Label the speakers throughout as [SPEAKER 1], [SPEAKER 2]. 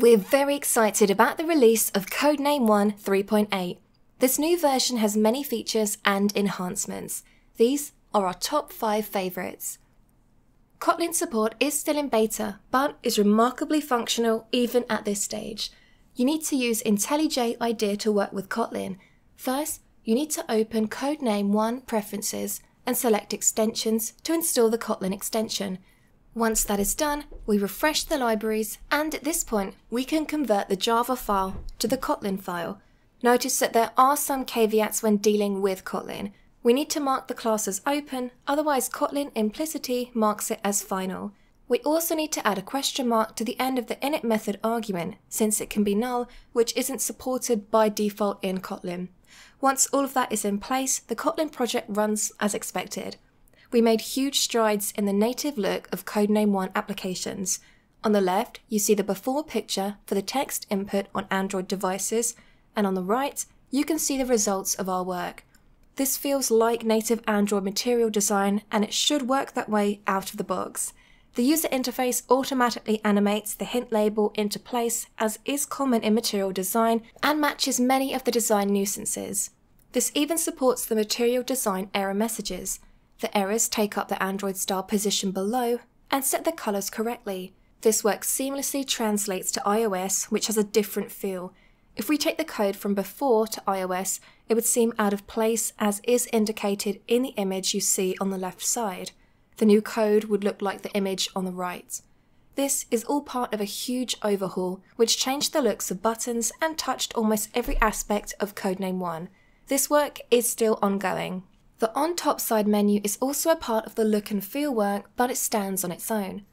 [SPEAKER 1] We're very excited about the release of Codename One 3.8. This new version has many features and enhancements. These are our top 5 favourites. Kotlin support is still in beta, but is remarkably functional even at this stage. You need to use IntelliJ IDEA to work with Kotlin. First, you need to open Codename One Preferences and select Extensions to install the Kotlin extension. Once that is done, we refresh the libraries, and at this point, we can convert the Java file to the Kotlin file. Notice that there are some caveats when dealing with Kotlin. We need to mark the class as open, otherwise Kotlin implicitly marks it as final. We also need to add a question mark to the end of the init method argument, since it can be null, which isn't supported by default in Kotlin. Once all of that is in place, the Kotlin project runs as expected we made huge strides in the native look of Codename One applications. On the left, you see the before picture for the text input on Android devices, and on the right, you can see the results of our work. This feels like native Android material design, and it should work that way out of the box. The user interface automatically animates the hint label into place, as is common in material design, and matches many of the design nuisances. This even supports the material design error messages. The errors take up the Android style position below and set the colours correctly. This work seamlessly translates to iOS, which has a different feel. If we take the code from before to iOS, it would seem out of place as is indicated in the image you see on the left side. The new code would look like the image on the right. This is all part of a huge overhaul, which changed the looks of buttons and touched almost every aspect of Codename One. This work is still ongoing. The on top side menu is also a part of the look and feel work, but it stands on its own.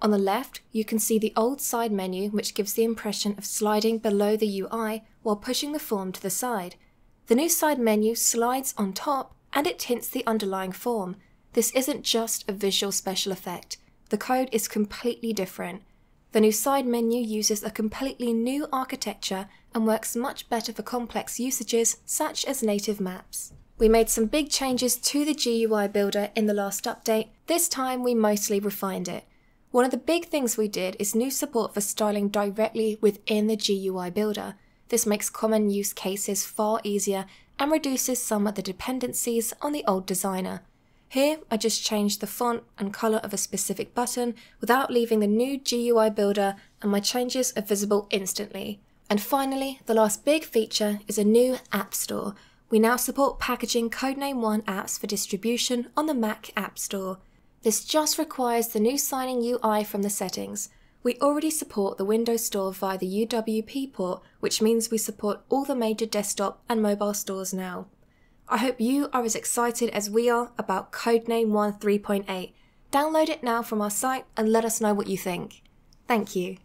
[SPEAKER 1] On the left, you can see the old side menu, which gives the impression of sliding below the UI while pushing the form to the side. The new side menu slides on top and it tints the underlying form. This isn't just a visual special effect. The code is completely different. The new side menu uses a completely new architecture and works much better for complex usages such as native maps. We made some big changes to the GUI builder in the last update. This time we mostly refined it. One of the big things we did is new support for styling directly within the GUI builder. This makes common use cases far easier and reduces some of the dependencies on the old designer. Here, I just changed the font and colour of a specific button without leaving the new GUI builder and my changes are visible instantly. And finally, the last big feature is a new App Store, we now support packaging Codename One apps for distribution on the Mac App Store. This just requires the new signing UI from the settings. We already support the Windows Store via the UWP port, which means we support all the major desktop and mobile stores now. I hope you are as excited as we are about Codename One 3.8. Download it now from our site and let us know what you think. Thank you.